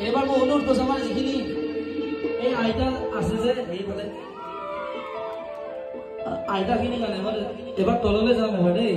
এইবাৰ মই অনুৰোধ কৈছো আমাৰ যিখিনি এই আইতা আছে যে সেইফালে মানে এবাৰ এবাৰ তললৈ যাওঁ মই দেই।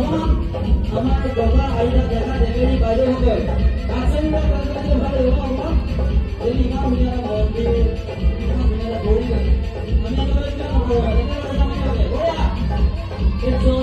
हमारे गोवा आईला देखा देवेरी बाजे होते नाचनी का करना जो हमारे गोवा हुआ ये लिखा मेरा बहुत ही मेरा थोड़ी हमें तो इतना हो रहा है इतना हो रहा है बोला ये जो